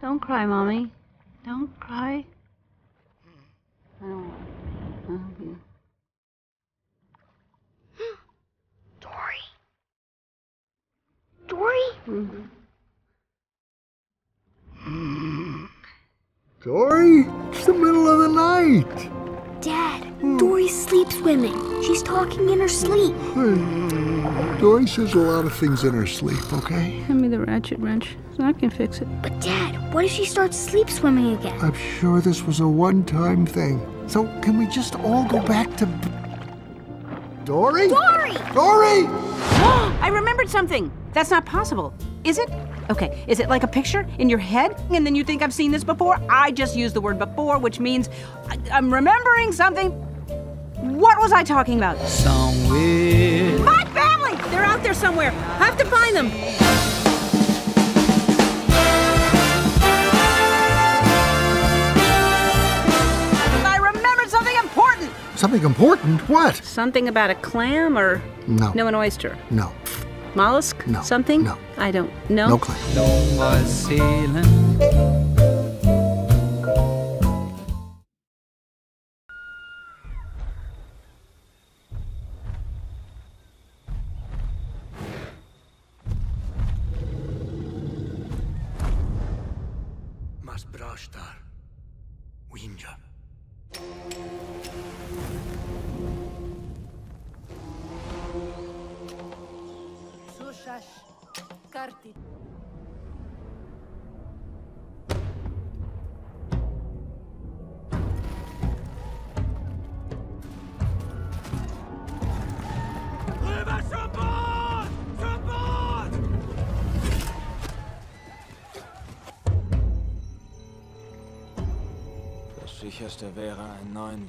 Don't cry, Mommy. Don't cry. I don't want to. I love you. Dory. Dory? Mm-hmm. Dory, it's the middle of the night. Dad, Dory's sleep swimming. She's talking in her sleep. Hmm, Dory says a lot of things in her sleep, okay? Hand me the ratchet wrench so I can fix it. But Dad, what if she starts sleep swimming again? I'm sure this was a one time thing. So, can we just all go back to. b- Dory? Dory! Dory! I remembered something. That's not possible. Is it? Okay, is it like a picture in your head and then you think I've seen this before? I just used the word before, which means I, I'm remembering something. What was I talking about? Somewhere. My family! They're out there somewhere. I have to find them. I remembered something important. Something important? What? Something about a clam or No. no an oyster? No. Mollusk? No. Something? No. I don't know. No claim. Long while sailing. Mas brashtar. Das sicherste wäre, einen neuen